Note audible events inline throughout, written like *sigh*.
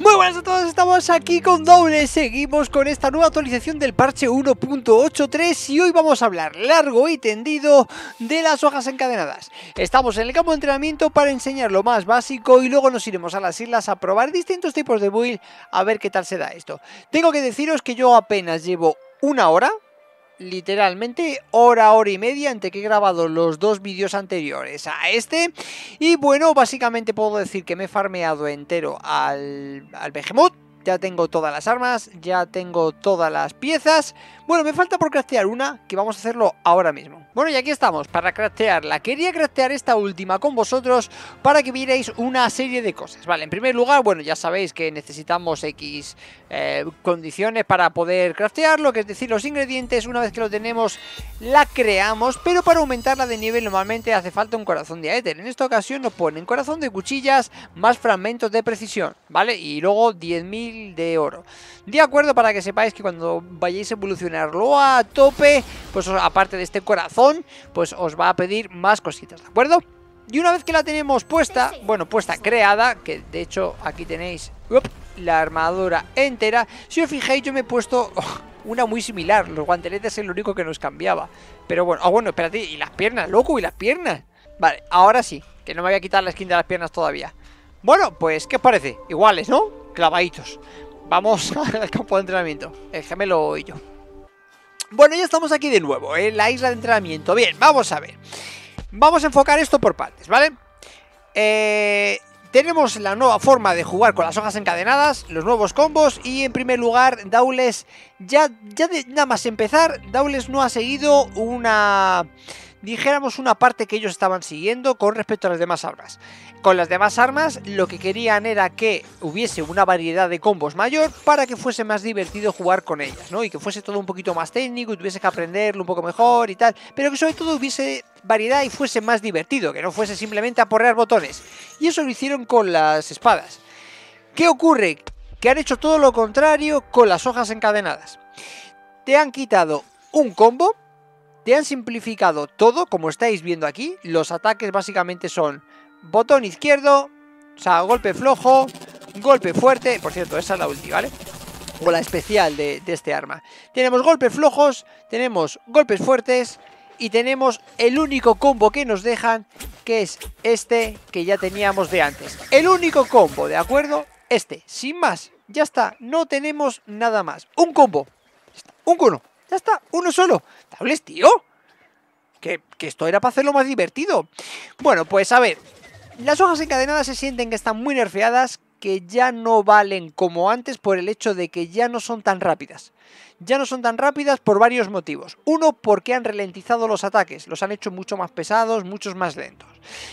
Muy buenas a todos, estamos aquí con Doble, seguimos con esta nueva actualización del parche 1.83 y hoy vamos a hablar largo y tendido de las hojas encadenadas. Estamos en el campo de entrenamiento para enseñar lo más básico y luego nos iremos a las islas a probar distintos tipos de build a ver qué tal se da esto. Tengo que deciros que yo apenas llevo una hora, literalmente hora, hora y media entre que he grabado los dos vídeos anteriores a este. Y bueno, básicamente puedo decir que me he farmeado entero al, al Behemoth. Ya tengo todas las armas, ya tengo todas las piezas. Bueno, me falta por craftear una, que vamos a hacerlo ahora mismo. Bueno, y aquí estamos, para craftearla. Quería craftear esta última con vosotros para que vierais una serie de cosas. Vale, en primer lugar, bueno, ya sabéis que necesitamos X eh, condiciones para poder craftearlo, que es decir, los ingredientes, una vez que lo tenemos, la creamos, pero para aumentarla de nivel normalmente hace falta un corazón de Aether. En esta ocasión nos ponen corazón de cuchillas más fragmentos de precisión, ¿vale? Y luego 10.000 de oro. De acuerdo, para que sepáis que cuando vayáis a evolucionarlo a tope, pues aparte de este corazón, pues os va a pedir más cositas, ¿de acuerdo? Y una vez que la tenemos puesta, bueno, puesta, creada, que de hecho aquí tenéis la armadura entera, si os fijáis yo me he puesto una muy similar, los guanteletes es lo único que nos cambiaba. Pero bueno, ah bueno, espérate, y las piernas, loco, y las piernas. Vale, ahora sí, que no me voy a quitar la skin de las piernas todavía. Bueno, pues, ¿qué os parece? Iguales, ¿no? Clavaditos. Vamos *laughs* al campo de entrenamiento, el gemelo y yo. Bueno, ya estamos aquí de nuevo, en la isla de entrenamiento. Bien, vamos a ver. Vamos a enfocar esto por partes, ¿vale? Eh, tenemos la nueva forma de jugar con las hojas encadenadas, los nuevos combos y en primer lugar Daules, ya, ya nada más empezar, Daules no ha seguido una dijéramos una parte que ellos estaban siguiendo con respecto a las demás armas. Con las demás armas lo que querían era que hubiese una variedad de combos mayor para que fuese más divertido jugar con ellas, ¿no? Y que fuese todo un poquito más técnico y tuviese que aprenderlo un poco mejor y tal, pero que sobre todo hubiese variedad y fuese más divertido, que no fuese simplemente aporrear botones. Y eso lo hicieron con las espadas. ¿Qué ocurre? Que han hecho todo lo contrario con las hojas encadenadas. Te han quitado un combo, te han simplificado todo, como estáis viendo aquí. Los ataques básicamente son botón izquierdo, o sea, golpe flojo, golpe fuerte. Por cierto, esa es la ulti, ¿vale? O la especial de, este arma. Tenemos golpes flojos, tenemos golpes fuertes y tenemos el único combo que nos dejan, que es este que ya teníamos de antes. El único combo, ¿de acuerdo? Este, sin más, ya está, no tenemos nada más. Un combo, un cono, ya está, uno solo. ¿Tables, tío? Que, que esto era para hacerlo más divertido. Bueno, pues a ver, las hojas encadenadas se sienten que están muy nerfeadas, que ya no valen como antes por el hecho de que ya no son tan rápidas. Ya no son tan rápidas por varios motivos. Uno, porque han ralentizado los ataques, los han hecho mucho más pesados, muchos más lentos.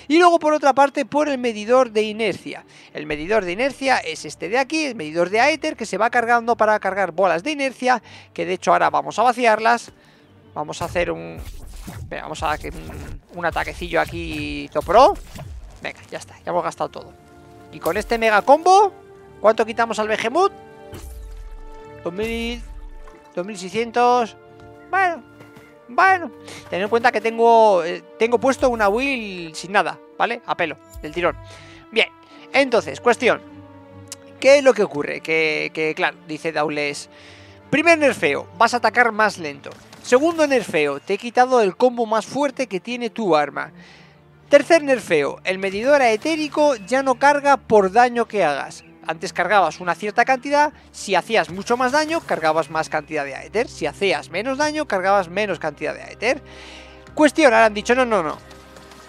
Y luego, por otra parte, por el medidor de inercia. El medidor de inercia es este de aquí, el medidor de Aether, que se va cargando para cargar bolas de inercia, que de hecho ahora vamos a vaciarlas. Vamos a hacer un... vamos a un, un ataquecillo aquí pro. Venga, ya está, ya hemos gastado todo. Y con este mega combo, ¿cuánto quitamos al Behemoth? 2000, 2600. Bueno, bueno. Tened en cuenta que tengo, eh, tengo puesto una will sin nada, ¿vale? A pelo, del tirón. Bien, entonces, cuestión. ¿Qué es lo que ocurre? Que, que claro, dice Daules. Primer nerfeo, vas a atacar más lento. Segundo nerfeo, te he quitado el combo más fuerte que tiene tu arma. Tercer nerfeo, el medidor aetérico ya no carga por daño que hagas. Antes cargabas una cierta cantidad, si hacías mucho más daño, cargabas más cantidad de aether. Si hacías menos daño, cargabas menos cantidad de aether. Cuestión, ahora han dicho, no, no, no.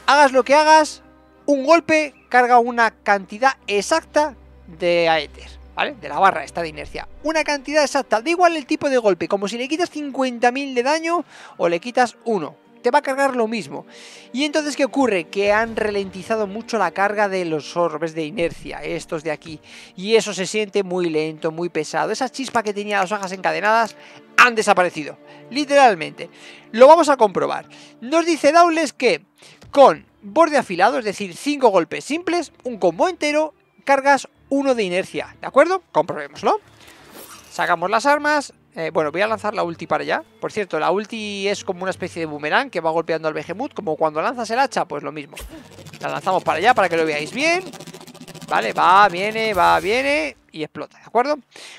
Hagas lo que hagas, un golpe carga una cantidad exacta de aether. ¿Vale? De la barra esta de inercia. Una cantidad exacta, da igual el tipo de golpe, como si le quitas 50.000 de daño o le quitas 1 te va a cargar lo mismo. Y entonces, ¿qué ocurre? Que han ralentizado mucho la carga de los orbes de inercia, estos de aquí. Y eso se siente muy lento, muy pesado. Esa chispa que tenía las hojas encadenadas han desaparecido. Literalmente. Lo vamos a comprobar. Nos dice Daules que con borde afilado, es decir, 5 golpes simples, un combo entero, cargas uno de inercia. ¿De acuerdo? Comprobémoslo. Sacamos las armas, eh, bueno, voy a lanzar la ulti para allá. Por cierto, la ulti es como una especie de boomerang que va golpeando al Behemoth. Como cuando lanzas el hacha, pues lo mismo. La lanzamos para allá para que lo veáis bien. Vale, va, viene, va, viene. y explota, ¿de acuerdo?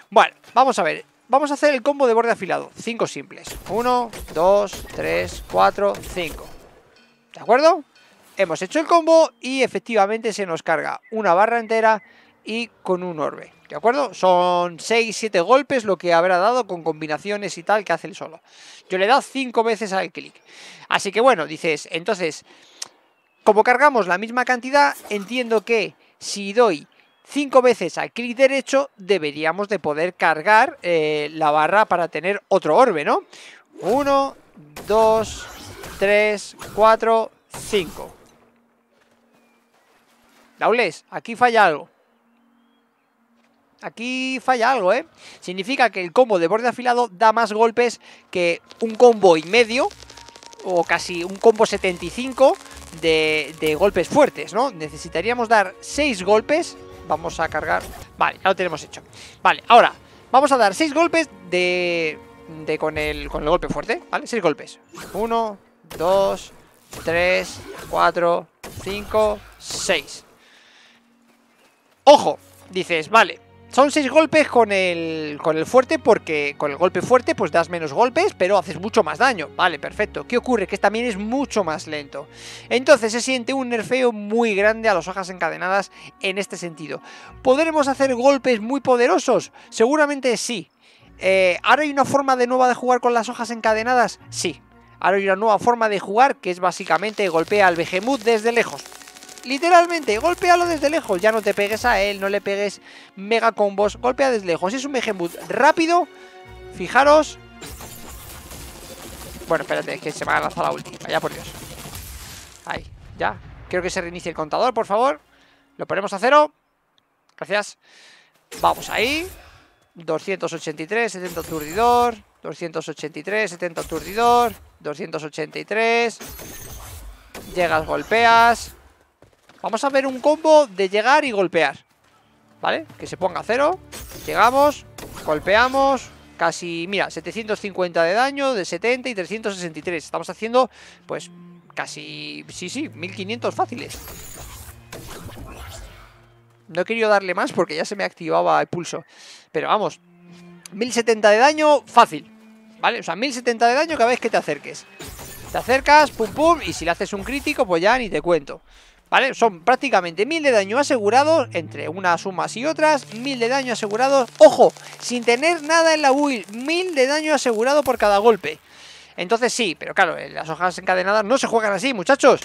Bueno, vamos a ver. Vamos a hacer el combo de borde afilado. Cinco simples. Uno, dos, tres, cuatro, cinco. ¿De acuerdo? Hemos hecho el combo y efectivamente se nos carga una barra entera y con un orbe. ¿De acuerdo? Son 6-7 golpes lo que habrá dado con combinaciones y tal que hace el solo. Yo le he dado 5 veces al clic. Así que bueno, dices, entonces, como cargamos la misma cantidad, entiendo que si doy 5 veces al clic derecho, deberíamos de poder cargar eh, la barra para tener otro orbe, ¿no? 1, 2, 3, 4, 5. Daules, aquí falla algo. Aquí falla algo, ¿eh? Significa que el combo de borde afilado da más golpes que un combo y medio, o casi un combo 75 de, de golpes fuertes, ¿no? Necesitaríamos dar 6 golpes. Vamos a cargar. Vale, ya lo tenemos hecho. Vale, ahora, vamos a dar 6 golpes de, de con, el, con el golpe fuerte, ¿vale? 6 golpes. 1, 2, 3, 4, 5, 6. Ojo, dices, vale, son 6 golpes con el, con el fuerte porque con el golpe fuerte pues das menos golpes, pero haces mucho más daño. Vale, perfecto. ¿Qué ocurre? Que también es mucho más lento. Entonces se siente un nerfeo muy grande a las hojas encadenadas en este sentido. ¿Podremos hacer golpes muy poderosos? Seguramente sí. Eh, ¿Ahora hay una forma de nueva de jugar con las hojas encadenadas? Sí. Ahora hay una nueva forma de jugar que es básicamente golpea al Behemoth desde lejos. Literalmente, golpealo desde lejos. Ya no te pegues a él, no le pegues mega combos. Golpea desde lejos. Es un Behemoth rápido. Fijaros. Bueno, espérate, es que se me ha lanzado la ulti. Vaya por Dios. Ahí, ya. Quiero que se reinicie el contador, por favor. Lo ponemos a cero. Gracias. Vamos ahí. 283, 70 aturdidor. 283, 70 aturdidor. 283. Llegas, golpeas. Vamos a ver un combo de llegar y golpear. ¿Vale? Que se ponga cero. Llegamos, golpeamos Casi, mira, 750 de daño De 70 y 363 Estamos haciendo, pues, casi Sí, sí, 1500 fáciles. No he querido darle más porque ya se me activaba el pulso. Pero vamos 1070 de daño, fácil. ¿Vale? O sea, 1070 de daño cada vez que te acerques. Te acercas, pum pum Y si le haces un crítico, pues ya ni te cuento ¿Vale? Son prácticamente 1000 de daño asegurado entre unas sumas y otras, 1000 de daño asegurado, ojo, sin tener nada en la build, 1000 de daño asegurado por cada golpe. Entonces sí, pero claro, las hojas encadenadas no se juegan así, muchachos.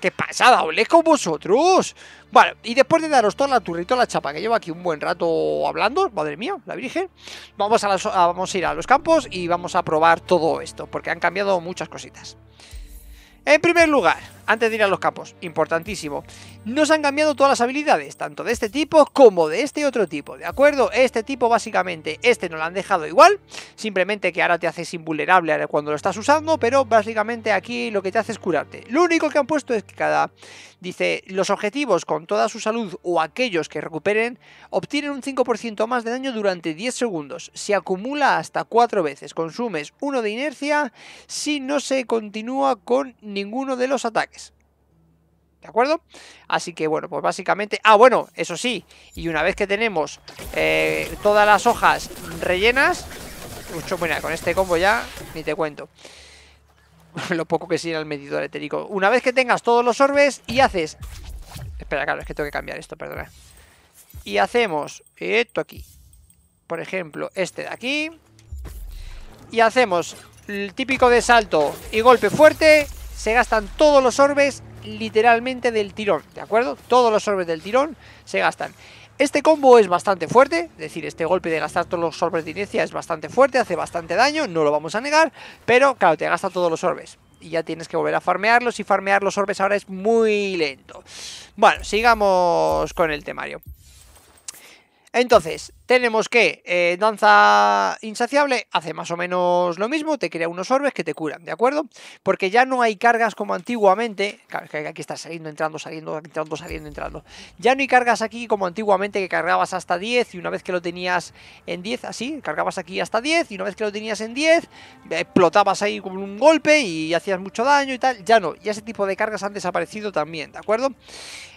¡Qué pasada! ¡Olé con vosotros! Bueno, y después de daros toda la turrita, la chapa, que llevo aquí un buen rato hablando, madre mía, la virgen, vamos a, vamos a ir a los campos y vamos a probar todo esto, porque han cambiado muchas cositas. En primer lugar, antes de ir a los campos, importantísimo, nos han cambiado todas las habilidades, tanto de este tipo como de este otro tipo, ¿de acuerdo? Este tipo básicamente, este no lo han dejado igual, simplemente que ahora te haces invulnerable cuando lo estás usando, pero básicamente aquí lo que te hace es curarte. Lo único que han puesto es que cada, dice, los objetivos con toda su salud o aquellos que recuperen, obtienen un 5% más de daño durante 10 segundos, se acumula hasta 4 veces, consumes uno de inercia si no se continúa con ninguno de los ataques. ¿De acuerdo? Así que bueno, pues básicamente... Ah, bueno, eso sí. Y una vez que tenemos eh, todas las hojas rellenas... Mucho, bueno, con este combo ya ni te cuento. *laughs* Lo poco que sigue el medidor etérico. Una vez que tengas todos los orbes y haces... Espera, claro, es que tengo que cambiar esto, perdona. Y hacemos esto aquí. Por ejemplo, este de aquí. Y hacemos el típico de salto y golpe fuerte se gastan todos los orbes literalmente del tirón, ¿de acuerdo? Todos los orbes del tirón se gastan. Este combo es bastante fuerte, es decir, este golpe de gastar todos los orbes de inercia es bastante fuerte, hace bastante daño, no lo vamos a negar, pero claro, te gasta todos los orbes. Y ya tienes que volver a farmearlos y farmear los orbes ahora es muy lento. Bueno, sigamos con el temario. Entonces, tenemos que eh, Danza Insaciable hace más o menos lo mismo, te crea unos orbes que te curan, ¿de acuerdo? Porque ya no hay cargas como antiguamente, aquí está saliendo, entrando, saliendo, entrando, saliendo, entrando. Ya no hay cargas aquí como antiguamente que cargabas hasta 10 y una vez que lo tenías en 10, así, cargabas aquí hasta 10 y una vez que lo tenías en 10, explotabas ahí con un golpe y hacías mucho daño y tal. Ya no, ya ese tipo de cargas han desaparecido también, ¿de acuerdo?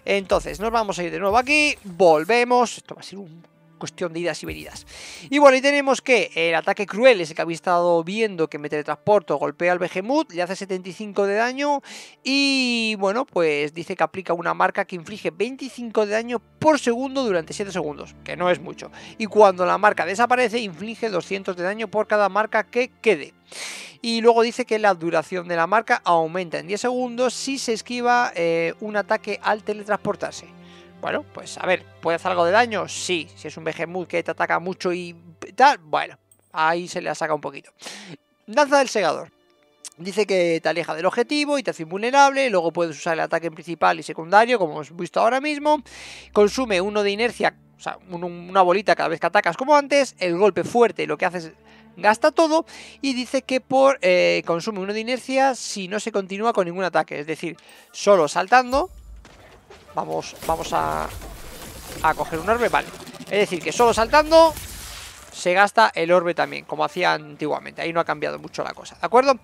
Entonces, nos vamos a ir de nuevo aquí, volvemos, esto va a ser un cuestión de idas y venidas. Y bueno, y tenemos que el ataque cruel, ese que habéis estado viendo, que me teletransporto, golpea al Behemoth, le hace 75 de daño y bueno, pues dice que aplica una marca que inflige 25 de daño por segundo durante 7 segundos, que no es mucho. Y cuando la marca desaparece, inflige 200 de daño por cada marca que quede. Y luego dice que la duración de la marca aumenta en 10 segundos si se esquiva eh, un ataque al teletransportarse. Bueno, pues a ver, ¿puede hacer algo de daño? Sí, si es un Behemoth que te ataca mucho y tal, bueno, ahí se le saca un poquito. Danza del segador. Dice que te aleja del objetivo y te hace invulnerable, luego puedes usar el ataque principal y secundario, como hemos visto ahora mismo. Consume uno de inercia, o sea, una bolita cada vez que atacas como antes. El golpe fuerte lo que hace es gasta todo y dice que por eh, consume uno de inercia si no se continúa con ningún ataque, es decir, solo saltando Vamos, vamos a, a coger un orbe, vale. Es decir, que solo saltando se gasta el orbe también, como hacía antiguamente. Ahí no ha cambiado mucho la cosa, ¿de acuerdo?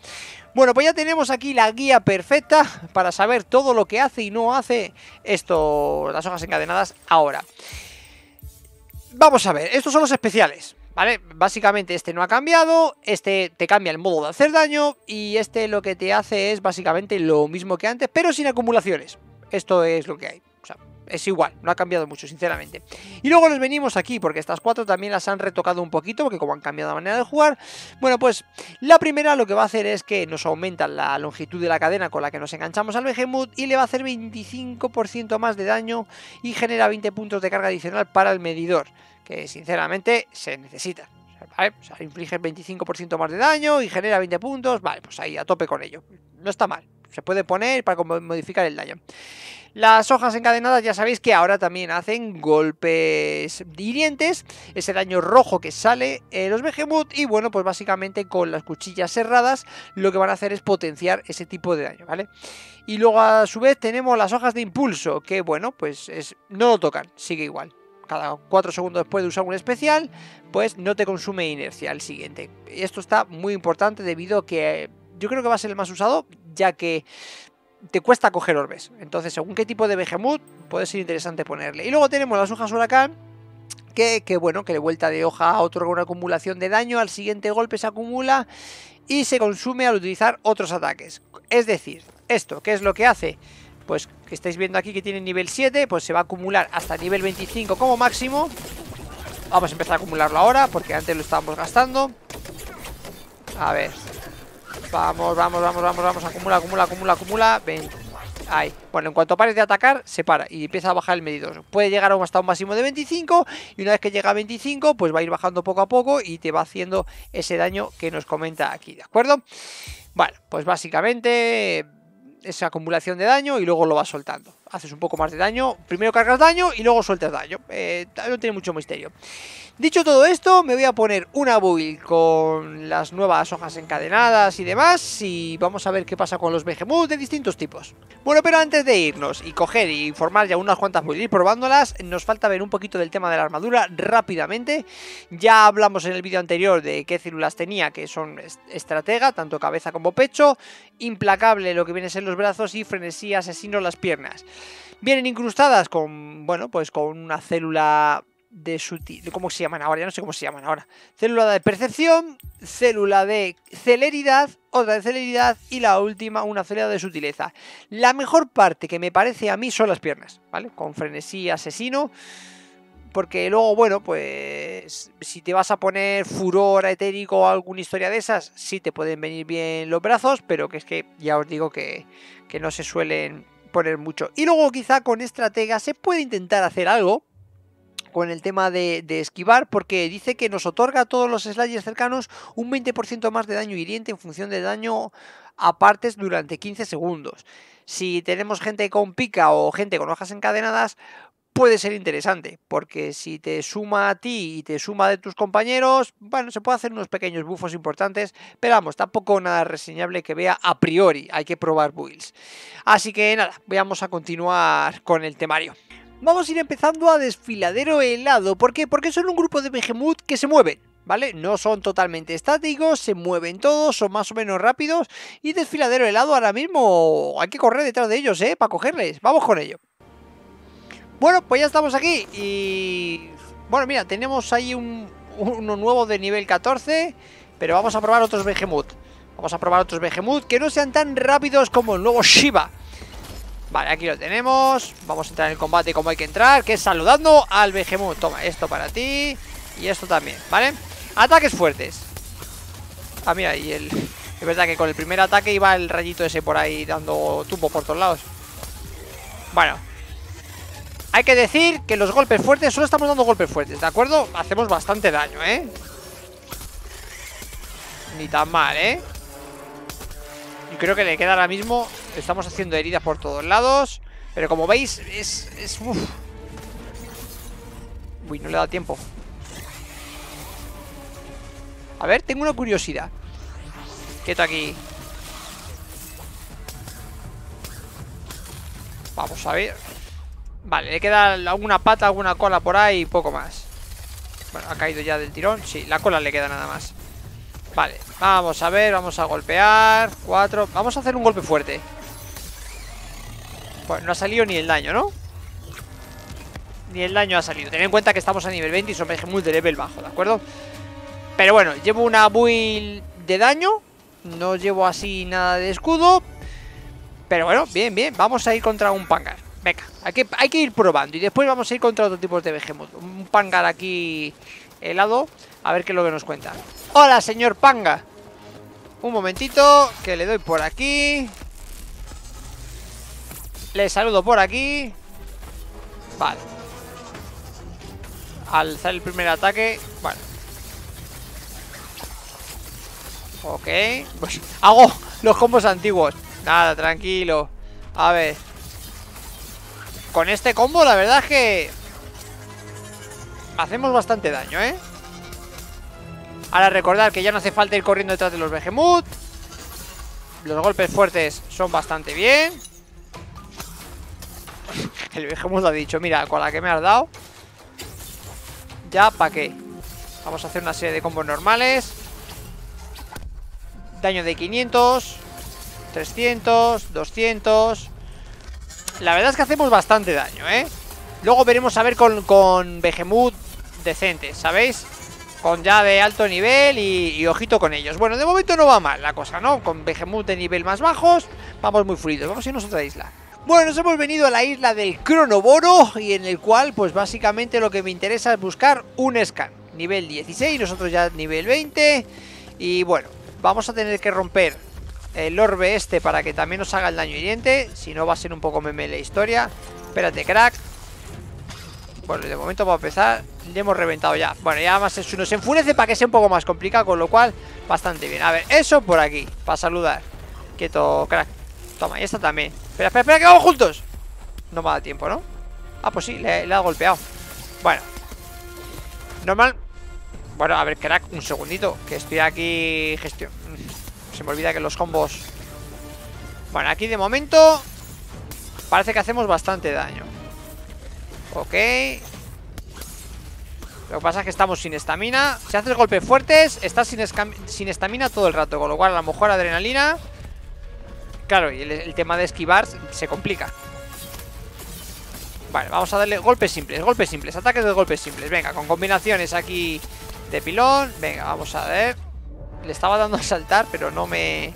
Bueno, pues ya tenemos aquí la guía perfecta para saber todo lo que hace y no hace esto, las hojas encadenadas ahora. Vamos a ver, estos son los especiales ¿Vale? Básicamente este no ha cambiado, este te cambia el modo de hacer daño y este lo que te hace es básicamente lo mismo que antes, pero sin acumulaciones, esto es lo que hay. O sea, es igual, no ha cambiado mucho, sinceramente. Y luego nos venimos aquí, porque estas cuatro también las han retocado un poquito, porque como han cambiado la manera de jugar. Bueno, pues la primera lo que va a hacer es que nos aumenta la longitud de la cadena con la que nos enganchamos al Behemoth y le va a hacer 25% más de daño y genera 20 puntos de carga adicional para el medidor, que sinceramente se necesita. ¿Vale? O sea, inflige 25% más de daño y genera 20 puntos. Vale, pues ahí a tope con ello. No está mal se puede poner para modificar el daño. Las hojas encadenadas ya sabéis que ahora también hacen golpes hirientes, ese daño rojo que sale en los Behemoth y bueno, pues básicamente con las cuchillas cerradas lo que van a hacer es potenciar ese tipo de daño, ¿vale? Y luego a su vez tenemos las hojas de impulso, que bueno, pues es, no lo tocan, sigue igual. Cada 4 segundos después de usar un especial, pues no te consume inercia el siguiente. Esto está muy importante debido a que yo creo que va a ser el más usado, ya que te cuesta coger orbes. Entonces, según qué tipo de Behemoth, puede ser interesante ponerle. Y luego tenemos las hojas huracán, que, que, bueno, que de vuelta de hoja otorga una acumulación de daño, al siguiente golpe se acumula y se consume al utilizar otros ataques. Es decir, esto, ¿qué es lo que hace? Pues que estáis viendo aquí que tiene nivel 7, pues se va a acumular hasta nivel 25 como máximo. Vamos a empezar a acumularlo ahora, porque antes lo estábamos gastando. A ver, Vamos, vamos, vamos, vamos, vamos. Acumula, acumula, acumula, acumula. Ven. Ahí. Bueno, en cuanto pares de atacar, se para y empieza a bajar el medidor. Puede llegar hasta un máximo de 25 y una vez que llega a 25, pues va a ir bajando poco a poco y te va haciendo ese daño que nos comenta aquí, ¿de acuerdo? Bueno, pues básicamente esa acumulación de daño y luego lo vas soltando. Haces un poco más de daño, primero cargas daño y luego sueltas daño. Eh, no tiene mucho misterio. Dicho todo esto, me voy a poner una build con las nuevas hojas encadenadas y demás y vamos a ver qué pasa con los Behemoth de distintos tipos. Bueno, pero antes de irnos y coger y formar ya unas cuantas builds y probándolas, nos falta ver un poquito del tema de la armadura rápidamente. Ya hablamos en el vídeo anterior de qué células tenía, que son estratega, tanto cabeza como pecho, implacable lo que viene a ser los brazos y frenesí asesino las piernas. Vienen incrustadas con, bueno, pues con una célula de sutil, ¿cómo se llaman ahora? Ya no sé cómo se llaman ahora. Célula de percepción, célula de celeridad, otra de celeridad y la última una célula de sutileza. La mejor parte que me parece a mí son las piernas, ¿vale? Con frenesí asesino. Porque luego, bueno, pues si te vas a poner furor etérico o alguna historia de esas, sí te pueden venir bien los brazos, pero que es que ya os digo que, que no se suelen poner mucho. Y luego quizá con estratega se puede intentar hacer algo, con el tema de, esquivar porque dice que nos otorga a todos los sliders cercanos un 20% más de daño hiriente en función de daño a partes durante 15 segundos. Si tenemos gente con pica o gente con hojas encadenadas, puede ser interesante, porque si te suma a ti y te suma de tus compañeros, bueno, se puede hacer unos pequeños bufos importantes, pero vamos, tampoco nada reseñable que vea a priori, hay que probar builds. Así que nada, vamos a continuar con el temario vamos a ir empezando a desfiladero helado. ¿Por qué? Porque son un grupo de Behemoth que se mueven. ¿Vale? No son totalmente estáticos, se mueven todos, son más o menos rápidos y desfiladero helado ahora mismo hay que correr detrás de ellos, ¿eh? Para cogerles. Vamos con ello. Bueno, pues ya estamos aquí y Bueno, mira, tenemos ahí un, uno nuevo de nivel 14, pero vamos a probar otros Behemoth. Vamos a probar otros Behemoth que no sean tan rápidos como el nuevo Shiva. Vale, aquí lo tenemos. Vamos a entrar en el combate como hay que entrar, que es saludando al Behemoth. Toma, esto para ti y esto también, ¿vale? Ataques fuertes. Ah, mira, y el... *laughs* Es verdad que con el primer ataque iba el rayito ese por ahí dando tubo por todos lados. Bueno. Hay que decir que los golpes fuertes, solo estamos dando golpes fuertes, ¿de acuerdo? Hacemos bastante daño, ¿eh? Ni tan mal, ¿eh? Y creo que le queda ahora mismo Estamos haciendo heridas por todos lados Pero como veis, es... es Uy, no le da tiempo A ver, tengo una curiosidad Quieto aquí Vamos a ver Vale, le queda alguna pata, alguna cola por ahí y poco más. Bueno, ha caído ya del tirón. Sí, la cola le queda nada más. Vale, vamos a ver, vamos a golpear. Cuatro, vamos a hacer un golpe fuerte. Bueno, no ha salido ni el daño, ¿no? Ni el daño ha salido. Ten en cuenta que estamos a nivel 20 y son muy de level bajo, ¿de acuerdo? Pero bueno, llevo una build de daño. No llevo así nada de escudo. Pero bueno, bien, bien. Vamos a ir contra un Pangar Venga, hay que, hay que ir probando Y después vamos a ir contra otro tipo de Behemoth Un Pangar aquí helado A ver qué es lo que nos cuenta. Hola, señor Panga. Un momentito, que le doy por aquí. Le saludo por aquí. Vale. Alzar el primer ataque Bueno. Ok, *laughs* pues hago los combos antiguos. Nada, tranquilo. A ver Con este combo la verdad es que Hacemos bastante daño, ¿eh? Ahora recordar que ya no hace falta ir corriendo detrás de los Behemoth Los golpes fuertes son bastante bien *laughs* El Behemoth ha dicho, mira, con la que me has dado Ya, ¿para qué? Vamos a hacer una serie de combos normales Daño de 500 300, 200 La verdad es que hacemos bastante daño, ¿eh? Luego veremos a ver con, con Behemoth decentes, ¿sabéis? Con ya de alto nivel y, ojito con ellos Bueno, de momento no va mal la cosa, ¿no? Con Behemoth de nivel más bajos Vamos muy fluidos, vamos a irnos a otra isla bueno, nos hemos venido a la isla del Cronoboro y en el cual, pues básicamente lo que me interesa es buscar un scan. Nivel 16, nosotros ya nivel 20 y bueno, Vamos a tener que romper el orbe este para que también nos haga el daño hiriente. Si no va a ser un poco meme la historia. Espérate, crack. Bueno, de momento para empezar. Le hemos reventado ya. Bueno, ya más nos enfurece para que sea un poco más complicado Con lo cual, bastante bien. A ver, eso por aquí, para saludar. Quieto, crack. Toma, y esta también. Espera, espera, espera, que vamos juntos. No me da tiempo, ¿no? Ah, pues sí, le, le ha golpeado. Bueno. Normal. Bueno, a ver, crack, un segundito Que estoy aquí gestión Se me olvida que los combos Bueno, aquí de momento Parece que hacemos bastante daño. Ok. Lo que pasa es que estamos sin estamina. Si haces golpes fuertes Estás sin estamina todo el rato Con lo cual a lo mejor adrenalina Claro, y el, tema de esquivar se complica. Vale, vamos a darle golpes simples, golpes simples, ataques de golpes simples. Venga, con combinaciones aquí de pilón. Venga, vamos a ver Le estaba dando a saltar, pero no me...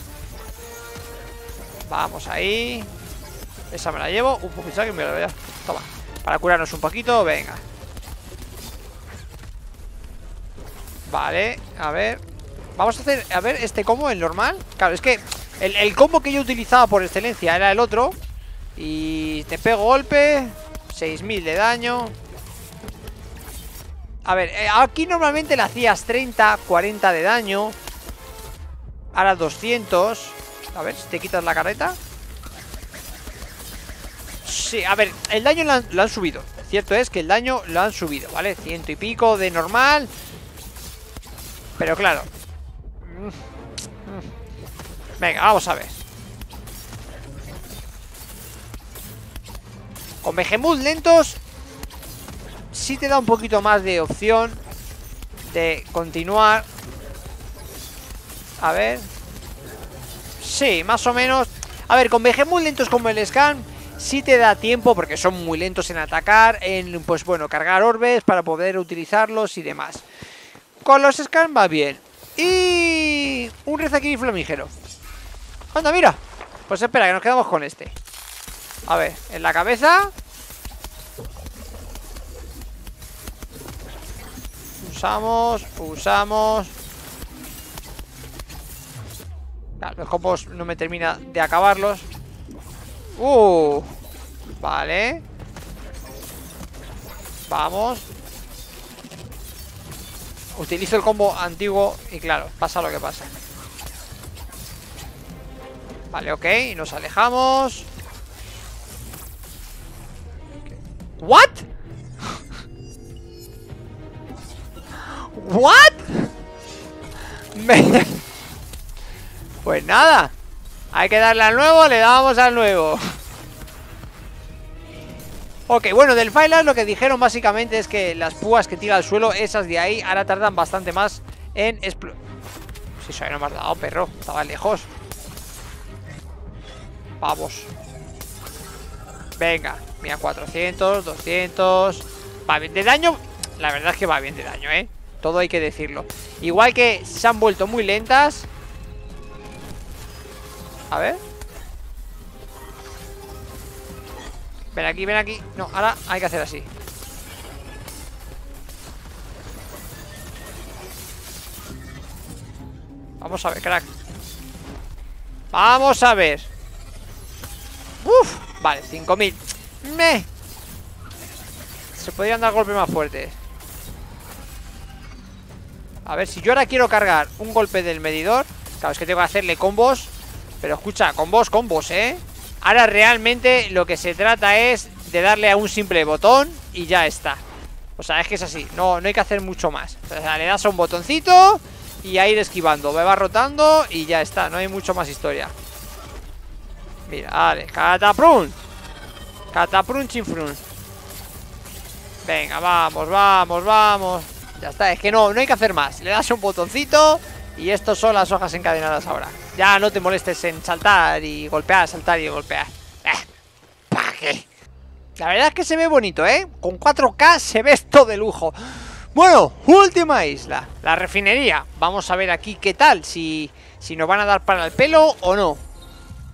Vamos ahí. Esa me la llevo. Un poquito me lo vea Toma, para curarnos un poquito, venga. Vale, a ver. Vamos a hacer, a ver, este combo, el normal. Claro, es que el, el combo que yo utilizaba por excelencia era el otro. Y te pego golpe 6000 de daño. A ver, eh, aquí normalmente le hacías 30, 40 de daño Ahora 200 A ver, si te quitas la carreta. Sí, a ver, el daño lo han, subido. Cierto es que el daño lo han subido, ¿vale? Ciento y pico de normal. Pero claro. Venga, vamos a ver. Con Behemoth lentos sí te da un poquito más de opción de continuar. A ver. Sí, más o menos. A ver, con VG muy lentos como el scan, si te da tiempo, porque son muy lentos en atacar, en, pues bueno, cargar orbes para poder utilizarlos y demás. Con los scans va bien. Y un rezaquín flamígero. Anda, mira. Pues espera, que nos quedamos con este. A ver, en la cabeza. Usamos, usamos. Los combos no me termina de acabarlos. Uh, vale. Vamos. Utilizo el combo antiguo y claro, pasa lo que pasa. Vale, ok, nos alejamos. ¿What? *laughs* ¿What? *laughs* Pues nada Hay que darle al nuevo, le damos al nuevo Ok, bueno, del Filar lo que dijeron básicamente es que las púas que tira al suelo, esas de ahí, ahora tardan bastante más en explotar. Si eso no me has dado, perro. Estaba lejos. Vamos. Venga, mira, 400, 200. Va bien de daño. La verdad es que va bien de daño, ¿eh? Todo hay que decirlo. Igual que se han vuelto muy lentas. A ver. Ven aquí, ven aquí. No, ahora hay que hacer así. Vamos a ver, crack. Vamos a ver. Uf, vale, 5000 Me. Se podrían dar golpes más fuertes. A ver, si yo ahora quiero cargar Un golpe del medidor Claro, es que tengo que hacerle combos Pero escucha, combos, combos, ¿eh? Ahora realmente lo que se trata es de darle a un simple botón y ya está. O sea, es que es así, no, no hay que hacer mucho más. O sea, le das a un botoncito y a ir esquivando. Me va rotando y ya está, no hay mucho más historia. Mira, vale, cataprun. Cataprun chinfrun. Venga, vamos, vamos, vamos. Ya está, es que no, no hay que hacer más. Le das un botoncito y estos son las hojas encadenadas ahora. Ya no te molestes en saltar y golpear, saltar y golpear. Eh, ¿Para qué? La verdad es que se ve bonito, ¿eh? Con 4K se ve esto de lujo. Bueno, última isla, la refinería. Vamos a ver aquí qué tal, si, si nos van a dar para el pelo o no.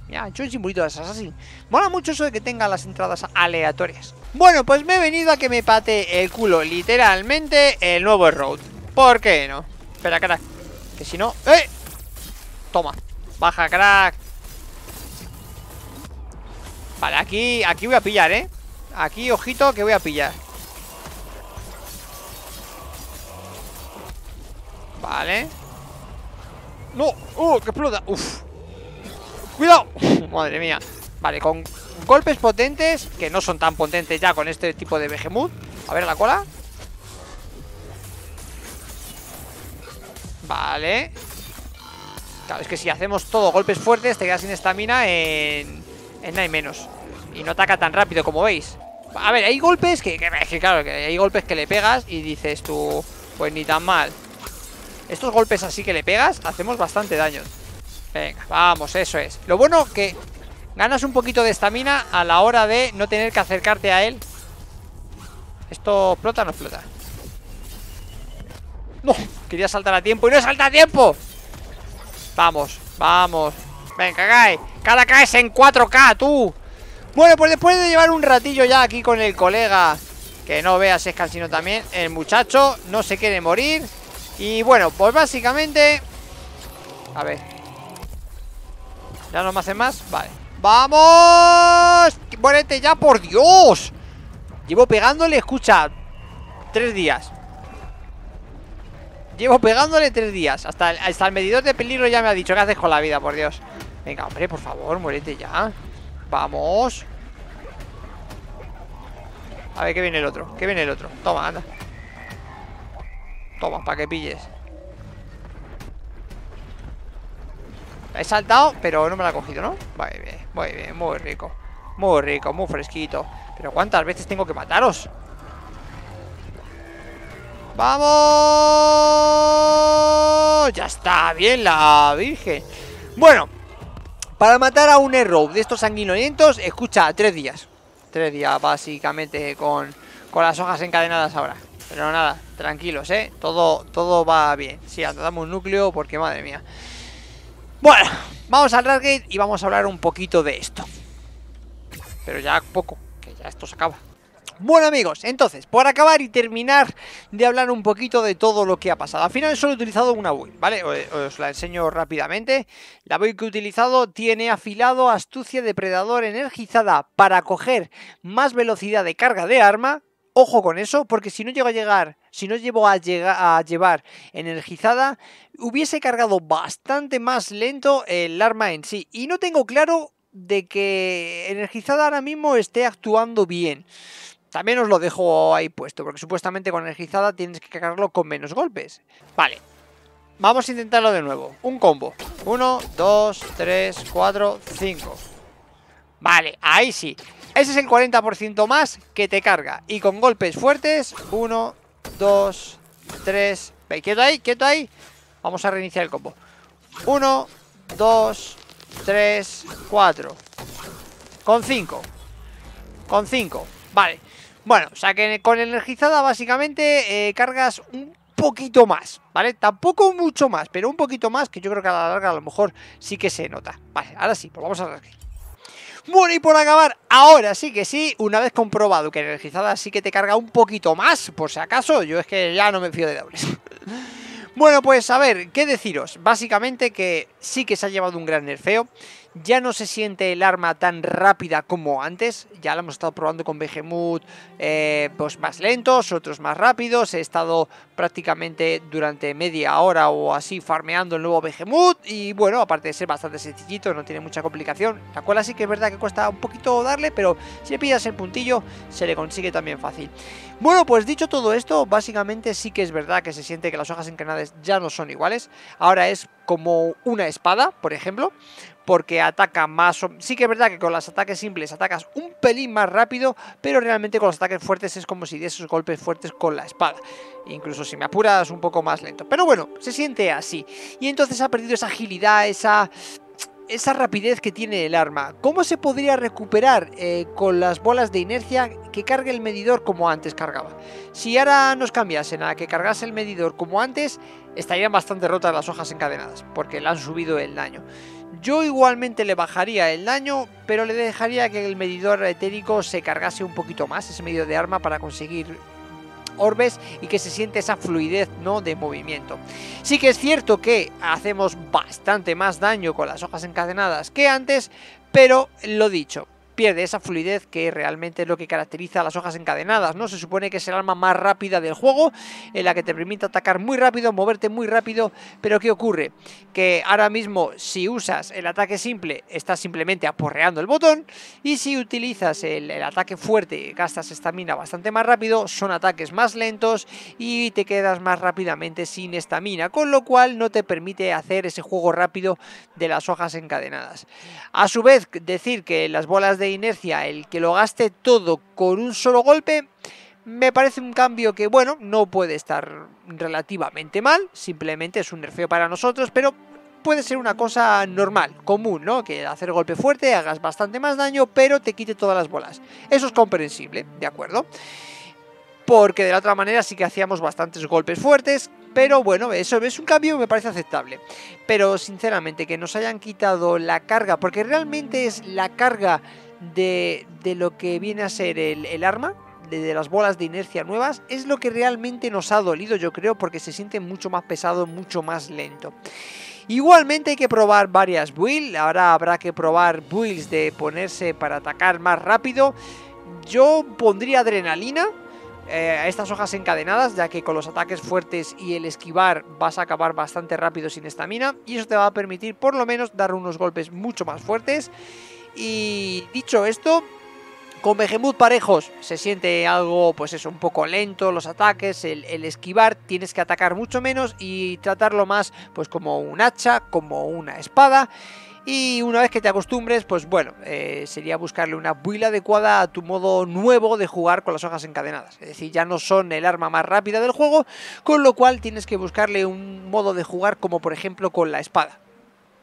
Ya, hecho un simbolito de así. Mola mucho eso de que tenga las entradas aleatorias. Bueno, pues me he venido a que me pate el culo, literalmente, el nuevo road. ¿Por qué no? Espera, cara. Que si no... ¡Eh! Toma. Baja, crack. Vale, aquí, aquí voy a pillar, ¿eh? Aquí, ojito, que voy a pillar. Vale. ¡No! ¡Uh! ¡Que explota! ¡Uf! ¡Cuidado! *laughs* Madre mía. Vale, con golpes potentes, que no son tan potentes ya con este tipo de Behemoth. A ver la cola. Vale. Claro, es que si hacemos todo golpes fuertes Te quedas sin estamina en... En nada menos. Y no ataca tan rápido como veis. A ver, hay golpes que, que, Claro, que hay golpes que le pegas Y dices tú Pues ni tan mal Estos golpes así que le pegas Hacemos bastante daño. Venga, vamos, eso es. Lo bueno que ganas un poquito de estamina A la hora de no tener que acercarte a él. ¿Esto explota o no explota? No, quería saltar a tiempo y no salta a tiempo. Vamos, vamos. Venga, cae Cada caes en 4K, tú. Bueno, pues después de llevar un ratillo ya aquí con el colega Que no veas es cansino también El muchacho no se quiere morir. Y bueno, pues básicamente A ver. ¿Ya no me hace más? Vale. ¡Vamos! ¡Muérete ya, por Dios! Llevo pegándole, escucha Tres días Llevo pegándole tres días hasta el, medidor de peligro ya me ha dicho ¿Qué haces con la vida, por Dios? Venga, hombre, por favor, muérete ya Vamos A ver, ¿qué viene el otro? ¿Qué viene el otro? Toma, anda Toma, para que pilles He saltado, pero no me la ha cogido, ¿no? Muy bien, muy bien, muy rico Muy rico, muy fresquito Pero ¿cuántas veces tengo que mataros? ¡Vamos! Ya está, bien la virgen Bueno Para matar a un Errow de estos sanguinolentos, escucha, tres días. Tres días, básicamente, con, con las hojas encadenadas ahora. Pero nada, tranquilos, ¿eh? Todo, todo va bien. Sí, damos un núcleo porque, madre mía. Bueno, vamos al Radgate y vamos a hablar un poquito de esto. Pero ya poco, que ya esto se acaba. Bueno amigos, entonces, por acabar y terminar de hablar un poquito de todo lo que ha pasado Al final solo he utilizado una build, ¿vale? Os la enseño rápidamente La build que he utilizado tiene afilado astucia depredador energizada para coger más velocidad de carga de arma Ojo con eso, porque si no llego a llegar, si no llevo a, llegar, a llevar energizada, hubiese cargado bastante más lento el arma en sí. Y no tengo claro de que energizada ahora mismo esté actuando bien. También os lo dejo ahí puesto, porque supuestamente con energizada tienes que cargarlo con menos golpes. Vale, vamos a intentarlo de nuevo. Un combo. 1, 2, 3, 4, 5. Vale, ahí sí. Ese es el 40% más que te carga. Y con golpes fuertes, 1, 2, 3... Quieto ahí, quieto ahí. Vamos a reiniciar el combo. 1, 2, 3, 4. Con 5. Con 5. Vale. Bueno, o sea que con energizada básicamente eh, cargas un poquito más, ¿vale? Tampoco mucho más, pero un poquito más que yo creo que a la larga a lo mejor sí que se nota. Vale, ahora sí, pues vamos a ver Bueno, y por acabar, ahora sí que sí, una vez comprobado que energizada sí que te carga un poquito más, por si acaso, yo es que ya no me fío de dobles. *laughs* bueno, pues a ver, ¿qué deciros? Básicamente que sí que se ha llevado un gran nerfeo. Ya no se siente el arma tan rápida como antes, ya la hemos estado probando con Behemoth eh, pues más lentos, otros más rápidos, he estado prácticamente durante media hora o así farmeando el nuevo Behemoth. Y bueno, aparte de ser bastante sencillito, no tiene mucha complicación, la cual sí que es verdad que cuesta un poquito darle, pero si le pillas el puntillo se le consigue también fácil. Bueno, pues dicho todo esto, básicamente sí que es verdad que se siente que las hojas encarnadas ya no son iguales, ahora es como una espada, por ejemplo, porque ataca más... Sí que es verdad que con los ataques simples atacas un pelín más rápido, pero realmente con los ataques fuertes es como si dieses golpes fuertes con la espada. Incluso si me apuras un poco más lento. Pero bueno, se siente así. Y entonces ha perdido esa agilidad, esa esa rapidez que tiene el arma. ¿Cómo se podría recuperar eh, con las bolas de inercia que cargue el medidor como antes cargaba? Si ahora nos cambiasen a que cargase el medidor como antes, estarían bastante rotas las hojas encadenadas, porque le han subido el daño. Yo igualmente le bajaría el daño, pero le dejaría que el medidor etérico se cargase un poquito más, ese medidor de arma, para conseguir orbes y que se siente esa fluidez ¿no? de movimiento. Sí que es cierto que hacemos bastante más daño con las hojas encadenadas que antes, pero lo dicho, pierde esa fluidez que realmente es lo que caracteriza a las hojas encadenadas, ¿no? Se supone que es el arma más rápida del juego, en la que te permite atacar muy rápido, moverte muy rápido, pero ¿qué ocurre? Que ahora mismo si usas el ataque simple, estás simplemente aporreando el botón, y si utilizas el, el ataque fuerte, gastas estamina bastante más rápido, son ataques más lentos y te quedas más rápidamente sin estamina, con lo cual no te permite hacer ese juego rápido de las hojas encadenadas. A su vez, decir que las bolas de inercia, el que lo gaste todo con un solo golpe, me parece un cambio que, bueno, no puede estar relativamente mal, simplemente es un nerfeo para nosotros, pero puede ser una cosa normal, común, ¿no? Que hacer golpe fuerte hagas bastante más daño, pero te quite todas las bolas. Eso es comprensible, ¿de acuerdo? Porque de la otra manera sí que hacíamos bastantes golpes fuertes, pero bueno, eso es un cambio que me parece aceptable. Pero sinceramente, que nos hayan quitado la carga, porque realmente es la carga de, lo que viene a ser el, arma, de, las bolas de inercia nuevas, es lo que realmente nos ha dolido, yo creo, porque se siente mucho más pesado, mucho más lento. Igualmente hay que probar varias builds, ahora habrá que probar builds de ponerse para atacar más rápido. Yo pondría adrenalina, eh, a estas hojas encadenadas, ya que con los ataques fuertes y el esquivar vas a acabar bastante rápido sin estamina, y eso te va a permitir por lo menos dar unos golpes mucho más fuertes y dicho esto, con Behemoth parejos se siente algo, pues eso, un poco lento los ataques, el, esquivar, tienes que atacar mucho menos y tratarlo más pues como un hacha, como una espada. Y una vez que te acostumbres, pues bueno, eh, sería buscarle una build adecuada a tu modo nuevo de jugar con las hojas encadenadas. Es decir, ya no son el arma más rápida del juego, con lo cual tienes que buscarle un modo de jugar como por ejemplo con la espada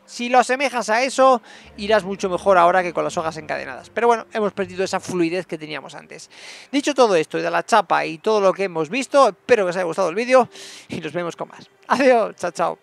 Si lo asemejas a eso, irás mucho mejor ahora que con las hojas encadenadas. Pero bueno, hemos perdido esa fluidez que teníamos antes. Dicho todo esto de la chapa y todo lo que hemos visto, espero que os haya gustado el vídeo y nos vemos con más. Adiós, chao, chao.